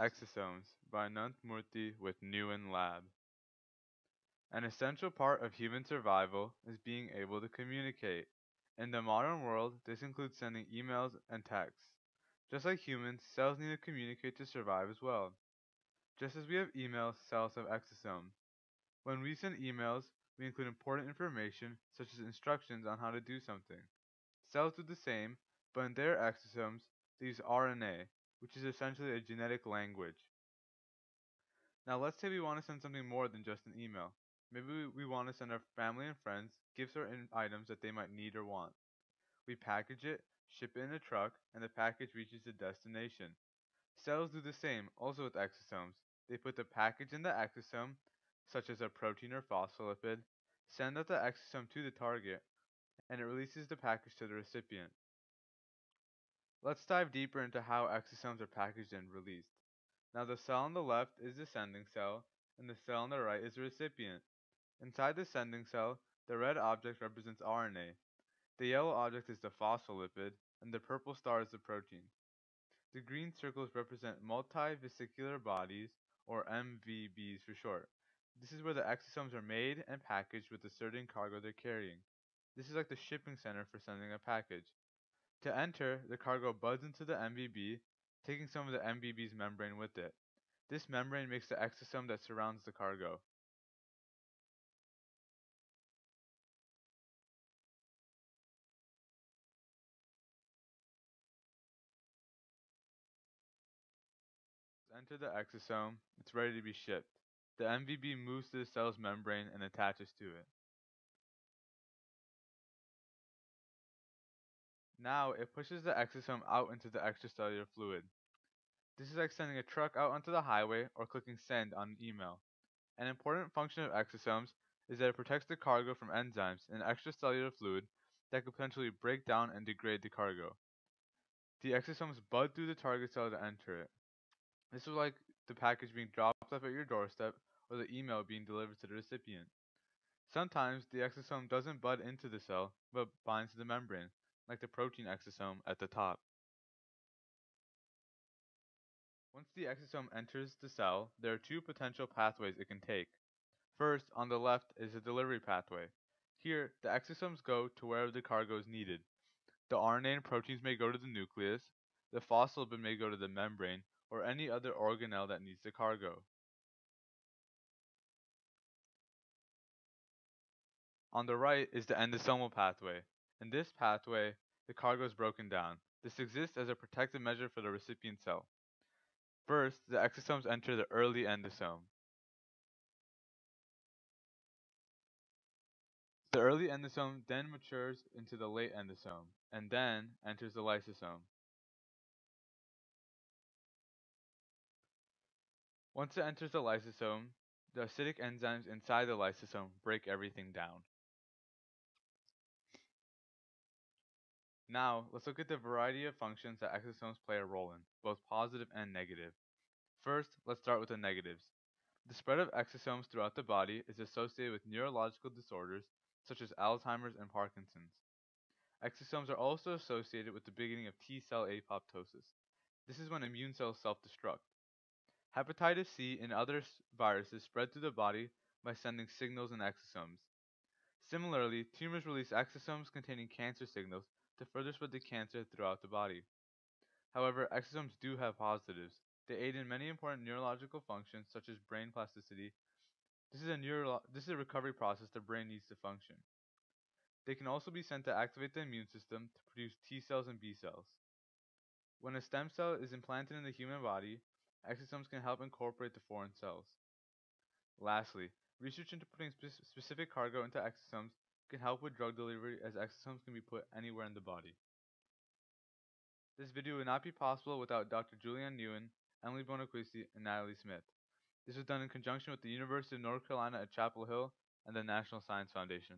Exosomes by Ananth Murthy with Nguyen Lab. An essential part of human survival is being able to communicate. In the modern world, this includes sending emails and texts. Just like humans, cells need to communicate to survive as well. Just as we have emails, cells have exosomes. When we send emails, we include important information such as instructions on how to do something. Cells do the same, but in their exosomes, they use RNA, which is essentially a genetic language. Now let's say we want to send something more than just an email. Maybe we, want to send our family and friends gifts or items that they might need or want. We package it, ship it in a truck, and the package reaches the destination. Cells do the same, also with exosomes. They put the package in the exosome, such as a protein or phospholipid, send out the exosome to the target, and it releases the package to the recipient. Let's dive deeper into how exosomes are packaged and released. Now the cell on the left is the sending cell, and the cell on the right is the recipient. Inside the sending cell, the red object represents RNA, the yellow object is the phospholipid, and the purple star is the protein. The green circles represent multivesicular bodies, or MVBs for short. This is where the exosomes are made and packaged with the certain cargo they're carrying. This is like the shipping center for sending a package. To enter, the cargo buds into the MVB, taking some of the MVB's membrane with it. This membrane makes the exosome that surrounds the cargo. Enter the exosome, it's ready to be shipped. The MVB moves to the cell's membrane and attaches to it. Now it pushes the exosome out into the extracellular fluid. This is like sending a truck out onto the highway or clicking send on an email. An important function of exosomes is that it protects the cargo from enzymes in extracellular fluid that could potentially break down and degrade the cargo. The exosomes bud through the target cell to enter it. This is like the package being dropped off at your doorstep or the email being delivered to the recipient. Sometimes the exosome doesn't bud into the cell, but binds to the membrane, like the protein exosome at the top. Once the exosome enters the cell, there are two potential pathways it can take. First, on the left is the delivery pathway. Here, the exosomes go to wherever the cargo is needed. The RNA and proteins may go to the nucleus, the phospholipid may go to the membrane, or any other organelle that needs the cargo. On the right is the endosomal pathway. In this pathway, the cargo is broken down. This exists as a protective measure for the recipient cell. First, the exosomes enter the early endosome. The early endosome then matures into the late endosome, and then enters the lysosome. Once it enters the lysosome, the acidic enzymes inside the lysosome break everything down. Now, let's look at the variety of functions that exosomes play a role in, both positive and negative. First, let's start with the negatives. The spread of exosomes throughout the body is associated with neurological disorders such as Alzheimer's and Parkinson's. Exosomes are also associated with the beginning of T cell apoptosis. This is when immune cells self destruct. Hepatitis C and other viruses spread through the body by sending signals in exosomes. Similarly, tumors release exosomes containing cancer signals to further spread the cancer throughout the body. However, exosomes do have positives. They aid in many important neurological functions such as brain plasticity. This is a neuro this is a recovery process the brain needs to function. They can also be sent to activate the immune system to produce T cells and B cells. When a stem cell is implanted in the human body, Exosomes can help incorporate the foreign cells. Lastly, research into putting spe specific cargo into exosomes can help with drug delivery as exosomes can be put anywhere in the body. This video would not be possible without Dr. Juliane Nguyen, Emily Bonaquisti, and Natalie Smith. This was done in conjunction with the University of North Carolina at Chapel Hill and the National Science Foundation.